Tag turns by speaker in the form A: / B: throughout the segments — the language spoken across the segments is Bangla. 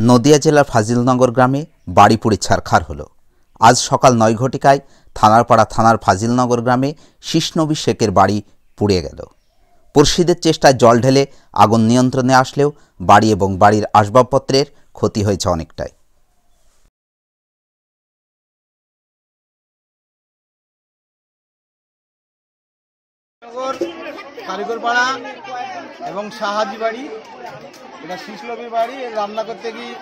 A: নদিয়া জেলার ফাজিলনগর গ্রামে বাড়ি পুড়ে ছারখার হলো। আজ সকাল নয় ঘটিকায় থানারপাড়া থানার ফাজিলনগর গ্রামে শিষ্ণবী শেখের বাড়ি পুড়ে গেল। পড়শিদের চেষ্টায় জল ঢেলে আগুন নিয়ন্ত্রণে আসলেও বাড়ি এবং বাড়ির আসবাবপত্রের ক্ষতি হয়েছে অনেকটাই।
B: নগর কারিগর পাড়া এবং সাহাজি বাড়ি এটা শিশলবীর বাড়ি রান্না করতে গিয়ে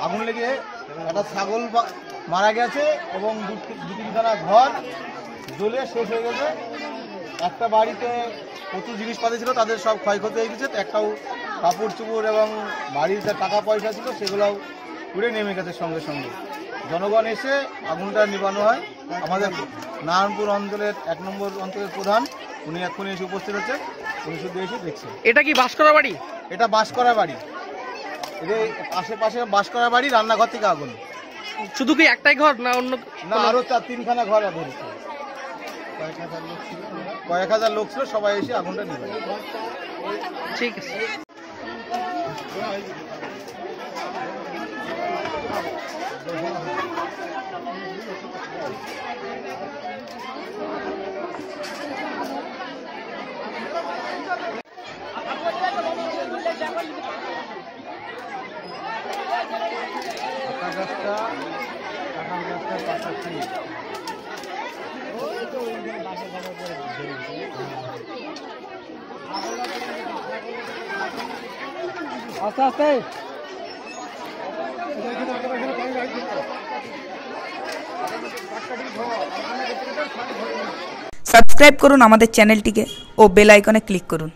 B: আগুন লেগে একটা ছাগল মারা গেছে এবং দুটি- দুটি দুখানা ঘর জ্বলে শেষ হয়ে গেছে। একটা বাড়িতে প্রচুর জিনিসপাতি ছিল, তাদের সব ক্ষয়ক্ষতি হয়ে গেছে। একটাও কাপড় চুপড় এবং বাড়ির যা টাকা পয়সা ছিল, সেগুলোও পুড়ে নেমে গেছে সঙ্গে সঙ্গে। জনগণ এসে আগুনটা নিবানো হয়। আমাদের নারায়ণপুর অঞ্চলের এক নম্বর অঞ্চলের প্রধান উনি এক্ষুনি এসে উপস্থিত হচ্ছেন উনি শুধু এসে দেখছেন।
C: এটা কি বাস করা বাড়ি?
B: এটা বাস করা বাড়ি এদের আশেপাশে বাস করা বাড়ি রান্নাঘর থেকে আগুন।
C: শুধু কি একটাই ঘর না অন্য
B: না আরও চার তিনখানা ঘর আগুন কয়েক হাজার লোক ছিল। সবাই এসে আগুনটা নিবে
C: ঠিক আছে।
B: কাঁটা গাছটা কাঁঠাল গাছটা পাশাপাশি আস্তে আস্তে।
D: সাবস্ক্রাইব করুন আমাদের চ্যানেলটিকে ও বেল আইকনে ক্লিক করুন।